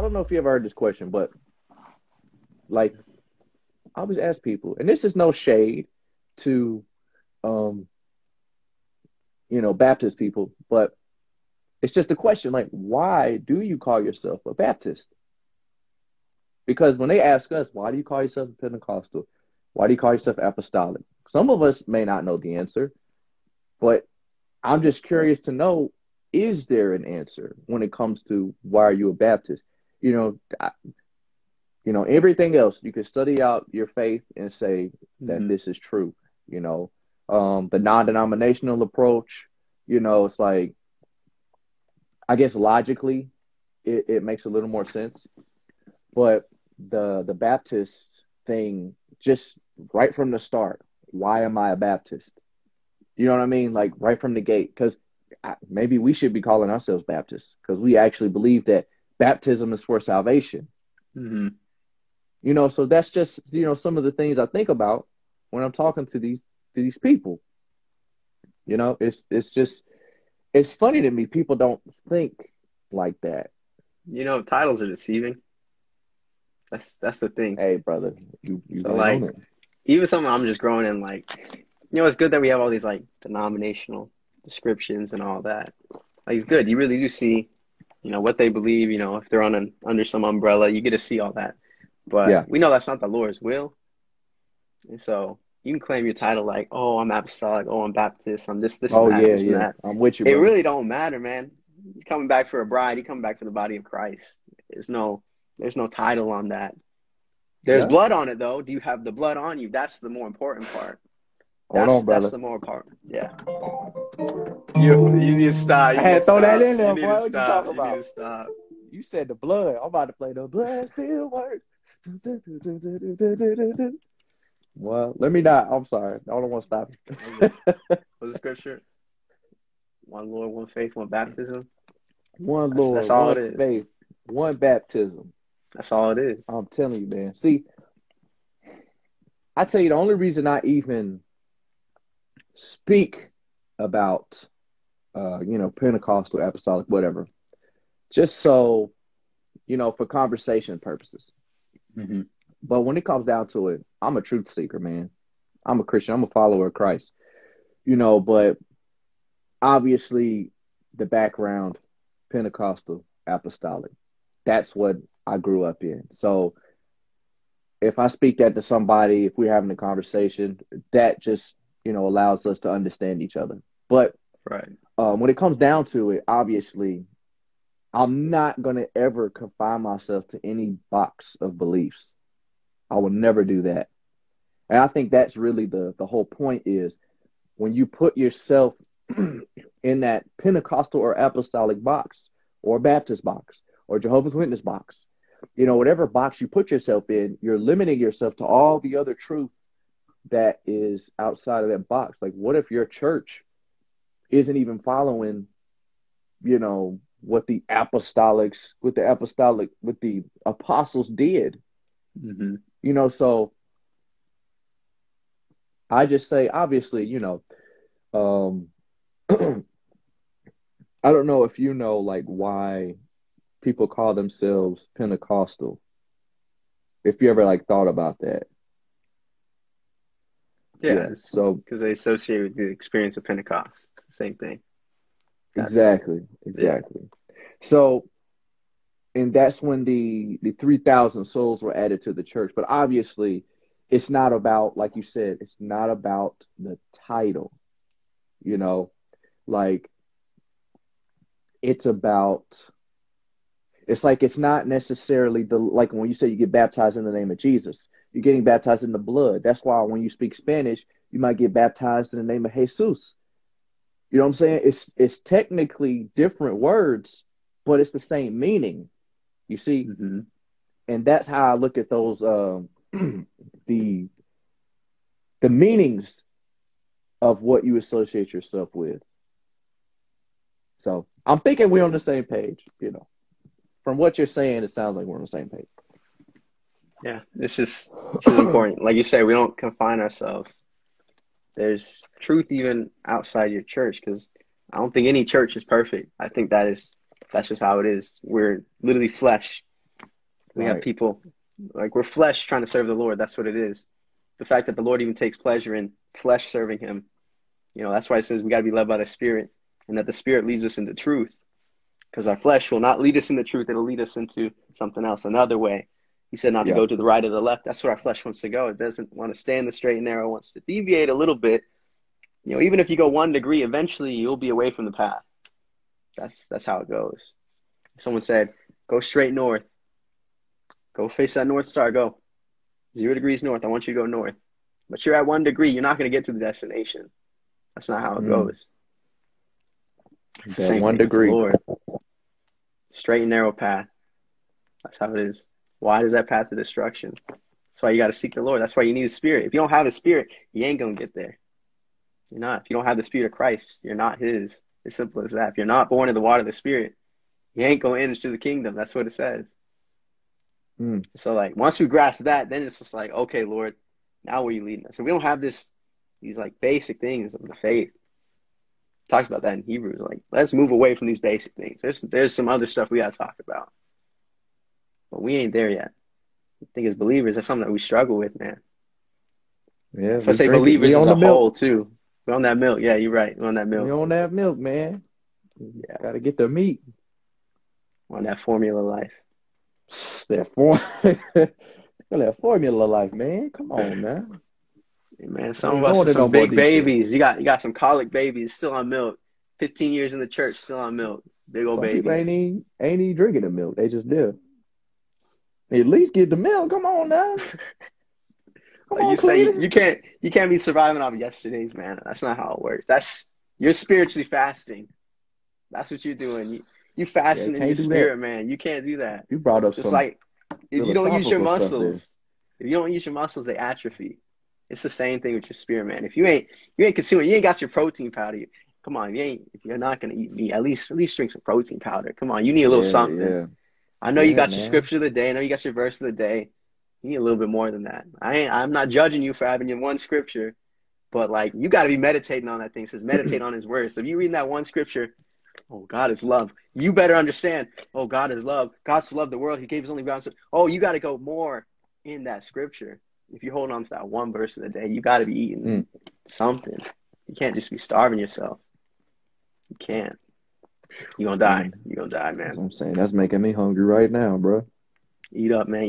I don't know if you ever heard this question, but like I always ask people, and this is no shade to um you know Baptist people, but it's just a question like why do you call yourself a Baptist? Because when they ask us, why do you call yourself a Pentecostal? Why do you call yourself apostolic? Some of us may not know the answer, but I'm just curious to know is there an answer when it comes to why are you a Baptist? You know, you know everything else you can study out your faith and say that mm-hmm. this is true. You know, um, the non-denominational approach. You know, it's like I guess logically it, it makes a little more sense, but the the Baptist thing just right from the start. Why am I a Baptist? You know what I mean? Like right from the gate, because maybe we should be calling ourselves Baptists because we actually believe that baptism is for salvation. Mm-hmm. You know, so that's just you know some of the things I think about when I'm talking to these to these people. You know, it's it's just it's funny to me. People don't think like that. You know, titles are deceiving. That's that's the thing. Hey, brother, you, you so like even something I'm just growing in. Like, you know, it's good that we have all these like denominational descriptions and all that. Like, it's good. You really do see, you know, what they believe. You know, if they're on an under some umbrella, you get to see all that. But yeah. we know that's not the Lord's will. And so you can claim your title like, oh, I'm apostolic, oh, I'm Baptist, I'm this, this, oh, and that, yeah, this yeah. that. I'm with you. Bro. It really don't matter, man. You're coming back for a bride. You're coming back for the body of Christ. There's no, there's no title on that. There's yeah. blood on it though. Do you have the blood on you? That's the more important part. That's, on, brother. That's the more part. Yeah. You you need to stop. You I had to throw that in there, boy. What you talking about? You need to stop. You said the blood. I'm about to play the blood still works. Well, let me not. I'm sorry. I don't want to stop you. What's the scripture? One Lord, one faith, one baptism. One Lord, that's, that's all one it is. faith, one baptism. That's all it is. I'm telling you, man. See, I tell you, the only reason I even speak about, uh, you know, Pentecostal, apostolic, whatever, just so, you know, for conversation purposes. Mm-hmm. But when it comes down to it, I'm a truth seeker, man. I'm a Christian. I'm a follower of Christ. You know, but obviously the background Pentecostal, apostolic. That's what I grew up in. So if I speak that to somebody, if we're having a conversation, that just, you know, allows us to understand each other. But right. Um, when it comes down to it, obviously, I'm not going to ever confine myself to any box of beliefs. I will never do that. And I think that's really the the whole point is when you put yourself in that Pentecostal or apostolic box or Baptist box or Jehovah's Witness box, you know, whatever box you put yourself in, you're limiting yourself to all the other truth that is outside of that box. Like, what if your church isn't even following, you know, what the apostolics, what the apostolic, what the apostles did? Mm-hmm. You know, so I just say, obviously, you know, um, I don't know if you know like why people call themselves Pentecostal. If you ever like thought about that. Yeah, yeah so because they associate with the experience of Pentecost, same thing. That's, exactly, exactly. Yeah. So, and that's when the the three thousand souls were added to the church. But obviously, it's not about like you said it's not about the title you know like it's about it's like it's not necessarily the like when you say you get baptized in the name of jesus you're getting baptized in the blood that's why when you speak spanish you might get baptized in the name of jesus you know what i'm saying it's it's technically different words but it's the same meaning you see mm-hmm. and that's how i look at those um the the meanings of what you associate yourself with. So I'm thinking we're on the same page, you know. From what you're saying, it sounds like we're on the same page. Yeah, it's just, it's just important. Like you say, we don't confine ourselves. There's truth even outside your church because I don't think any church is perfect. I think that is that's just how it is. We're literally flesh We Right. have people like we're flesh trying to serve the Lord. That's what it is. The fact that the Lord even takes pleasure in flesh serving Him. You know, that's why it says we got to be led by the Spirit, and that the Spirit leads us into truth. Because our flesh will not lead us into truth; it'll lead us into something else, another way. He said not Yeah. to go to the right or the left. That's where our flesh wants to go. It doesn't want to stay in the straight and narrow. It wants to deviate a little bit. You know, even if you go one degree, eventually you'll be away from the path. That's that's how it goes. Someone said, "Go straight north. Go face that north star. Go zero degrees north. I want you to go north. But you're at one degree. You're not going to get to the destination. That's not how it Mm. goes. It's one thing with the degree. Straight and narrow path. That's how it is. Wide does that path to destruction. That's why you got to seek the Lord. That's why you need the spirit. If you don't have a spirit, you ain't going to get there. You're not. If you don't have the spirit of Christ, you're not His. As simple as that. If you're not born of the water of the Spirit, you ain't going to enter into the kingdom. That's what it says. Mm. So like once we grasp that, then it's just like, okay, Lord, now where you leading us? So we don't have this these like basic things of the faith. Talks about that in Hebrews. Like, let's move away from these basic things. There's there's some other stuff we gotta talk about. But we ain't there yet. I think as believers, that's something that we struggle with, man. Yeah, why I we say believers We as on a the milk. whole too. We're on that milk. Yeah, you're right. We're on that milk. We on that milk, man. Yeah. Gotta get the meat. We're on that formula life. That form, that formula life, man. Come on, man. Hey, man, some of us are some big babies. You got you got some colic babies still on milk. Fifteen years in the church, still on milk. Big old Some babies. ain't even ain't even drinking the milk. They just do. At least get the milk. Come on now. Come Like on, you say you can't you can't be surviving off yesterday's man. That's not how it works. That's you're spiritually fasting. That's what you're doing. You you fasting in your do that. spirit, man. You can't do that. You brought up Just some like if you don't use your philosophical stuff there. muscles, if you don't use your muscles, they atrophy. It's the same thing with your spirit, man. If you ain't you ain't consuming, you ain't got your protein powder. Come on, you ain't if you're not gonna eat meat, at least at least drink some protein powder. Come on, you need a little yeah, something. Yeah. I know you Yeah, got your scripture of the day. I know you got your verse of the day. You need a little bit more than that. I ain't, I'm not judging you for having your one scripture, but like you got to be meditating on that thing. It says meditate on His word. So if you read that one scripture, oh God is love. You better understand. Oh God is love. God's love the world. He gave His only begotten Son. Oh, you got to go more in that scripture. If you hold on to that one verse of the day, you got to be eating Mm. something. You can't just be starving yourself. You can't. You're gonna die. Mm. You're gonna die, That's man. what I'm saying. That's making me hungry right now, bro. Eat up, man.